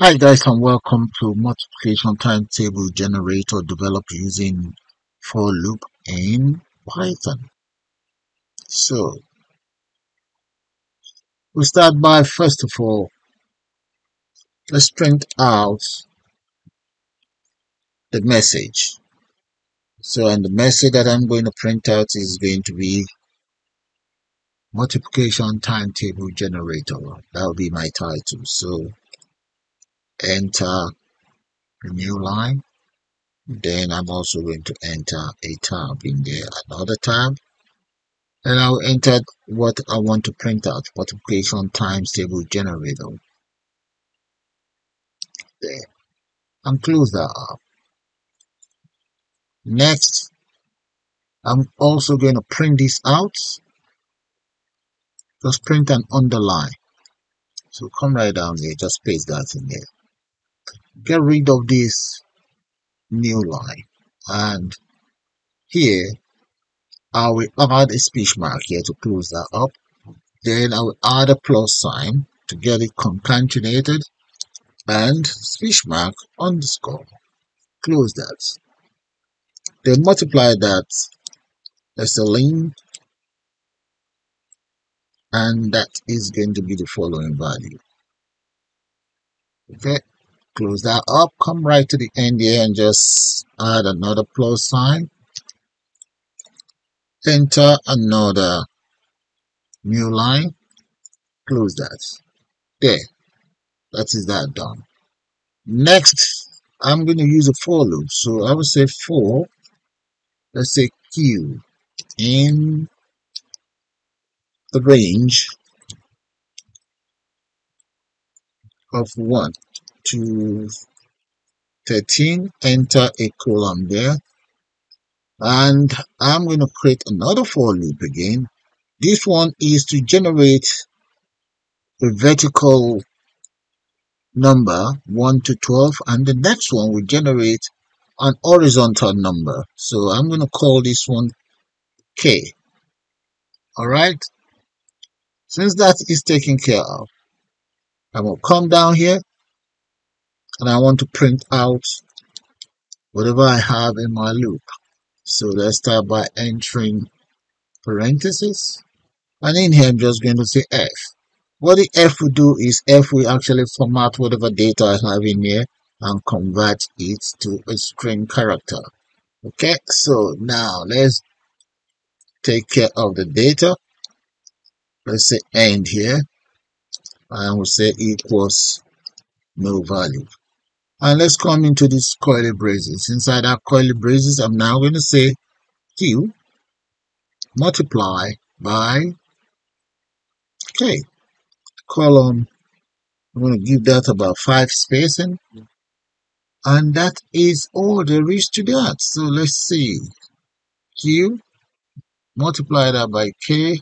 Hi guys and welcome to multiplication timetable generator developed using for loop in Python. So we start by first of all let's print out the message. So and the message that I'm going to print out is going to be multiplication timetable generator. That will be my title. So enter a new line. Then I'm also going to enter a tab in there another tab. And I'll enter what I want to print out multiplication times table generator. There. And close that up. Next I'm also going to print this out. Just print an underline. So come right down here just paste that in there get rid of this new line. And here I will add a speech mark here to close that up. Then I will add a plus sign to get it concatenated and speech mark underscore. Close that. Then multiply that as a link. And that is going to be the following value. Okay close that up come right to the end here and just add another plus sign. Enter another new line. Close that. There. That is that done. Next i'm going to use a for loop. So i would say for let's say q in the range of 1 to 13 enter a column there. And I'm going to create another for loop again. This one is to generate a vertical number 1 to 12 and the next one will generate an horizontal number. So I'm going to call this one K. Alright since that is taken care of I will come down here and I want to print out whatever I have in my loop. So let's start by entering parentheses and in here I'm just going to say F. What the F will do is F will actually format whatever data I have in here and convert it to a string character. Okay, so now let's take care of the data. Let's say end here and we'll say equals no value and let's come into this curly braces. Inside our curly braces i'm now going to say q multiply by k. Column i'm going to give that about five spacing. And that is all there is to that. So let's see. Q multiply that by k.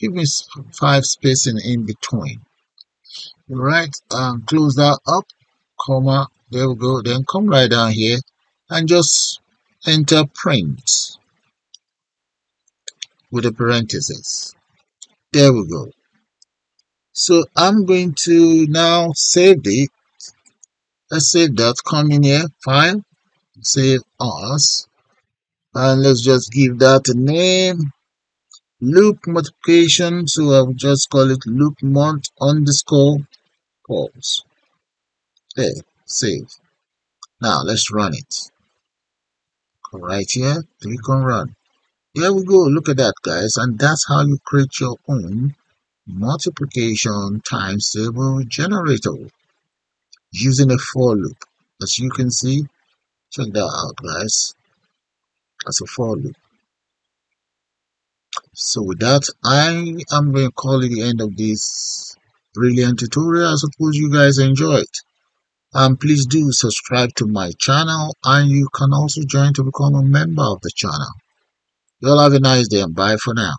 Give me five spacing in between. All right um close that up comma there we go then. Come right down here and just enter print with the parentheses there we go. So i'm going to now save it let's save that come in here file save us and let's just give that a name loop multiplication. So i'll just call it loop month underscore pause. There save. Now let's run it. Go right here click on run. Here we go. Look at that guys. And that's how you create your own multiplication times table generator using a for loop. As you can see check that out guys. That's a for loop. So with that i am going to call it the end of this brilliant tutorial. I suppose you guys enjoyed um, please do subscribe to my channel and you can also join to become a member of the channel. You all have a nice day and bye for now.